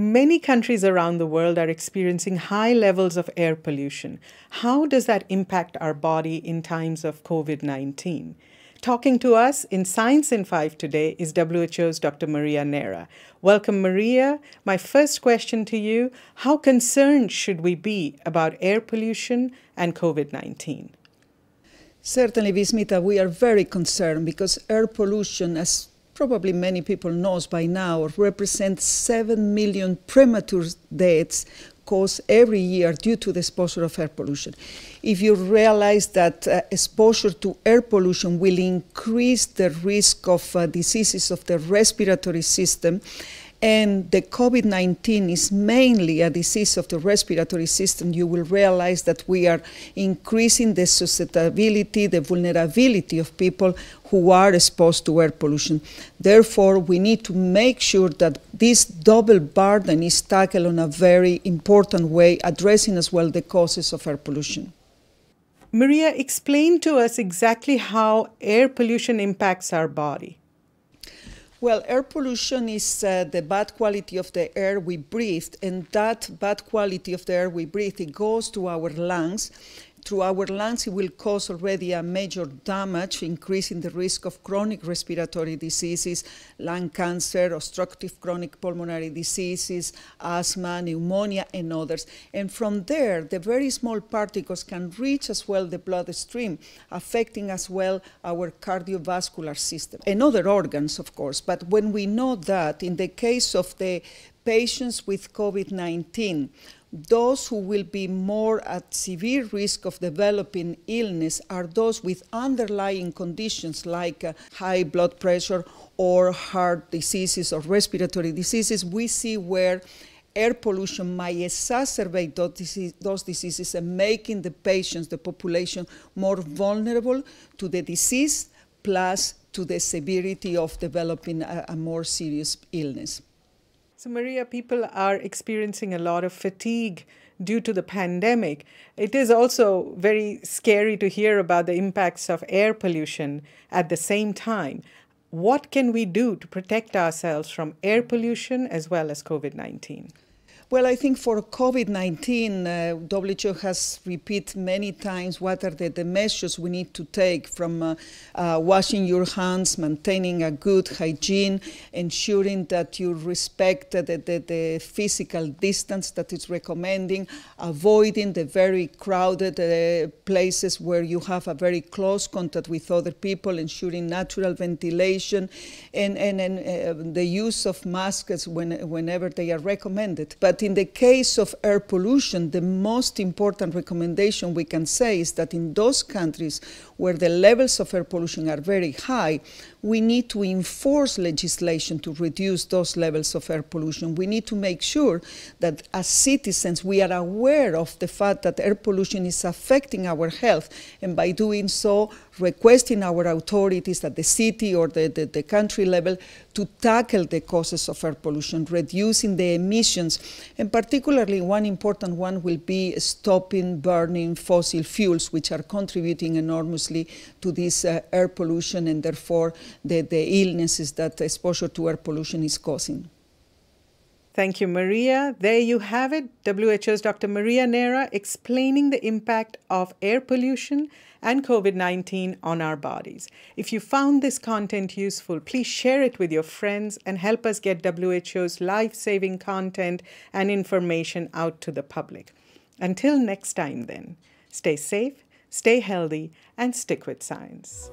Many countries around the world are experiencing high levels of air pollution. How does that impact our body in times of COVID 19? Talking to us in Science in 5 today is WHO's Dr. Maria Neira. Welcome, Maria. My first question to you How concerned should we be about air pollution and COVID 19? Certainly, Vismita, we are very concerned because air pollution, as probably many people knows by now, represents 7 million premature deaths caused every year due to the exposure of air pollution. If you realize that uh, exposure to air pollution will increase the risk of uh, diseases of the respiratory system, and the COVID 19 is mainly a disease of the respiratory system, you will realize that we are increasing the susceptibility, the vulnerability of people who are exposed to air pollution. Therefore, we need to make sure that this double burden is tackled in a very important way, addressing as well the causes of air pollution. Maria, explain to us exactly how air pollution impacts our body. Well, air pollution is uh, the bad quality of the air we breathe, and that bad quality of the air we breathe, it goes to our lungs, through our lungs, it will cause already a major damage, increasing the risk of chronic respiratory diseases, lung cancer, obstructive chronic pulmonary diseases, asthma, pneumonia, and others. And from there, the very small particles can reach as well the bloodstream, affecting as well our cardiovascular system and other organs, of course. But when we know that, in the case of the patients with COVID 19, those who will be more at severe risk of developing illness are those with underlying conditions like uh, high blood pressure or heart diseases or respiratory diseases. We see where air pollution might exacerbate those, disease, those diseases and making the patients, the population, more vulnerable to the disease plus to the severity of developing a, a more serious illness. So, Maria, people are experiencing a lot of fatigue due to the pandemic. It is also very scary to hear about the impacts of air pollution at the same time. What can we do to protect ourselves from air pollution as well as COVID 19? Well, I think for COVID-19, uh, WHO has repeated many times what are the, the measures we need to take from uh, uh, washing your hands, maintaining a good hygiene, ensuring that you respect the, the, the physical distance that is recommending, avoiding the very crowded uh, places where you have a very close contact with other people, ensuring natural ventilation, and, and, and uh, the use of masks when, whenever they are recommended. But in the case of air pollution, the most important recommendation we can say is that in those countries where the levels of air pollution are very high, we need to enforce legislation to reduce those levels of air pollution. We need to make sure that as citizens we are aware of the fact that air pollution is affecting our health, and by doing so, requesting our authorities at the city or the, the, the country level to tackle the causes of air pollution, reducing the emissions, and particularly one important one will be stopping burning fossil fuels, which are contributing enormously to this uh, air pollution and therefore the, the illnesses that exposure to air pollution is causing. Thank you, Maria. There you have it. WHO's Dr. Maria Neira explaining the impact of air pollution and COVID 19 on our bodies. If you found this content useful, please share it with your friends and help us get WHO's life saving content and information out to the public. Until next time, then, stay safe, stay healthy, and stick with science.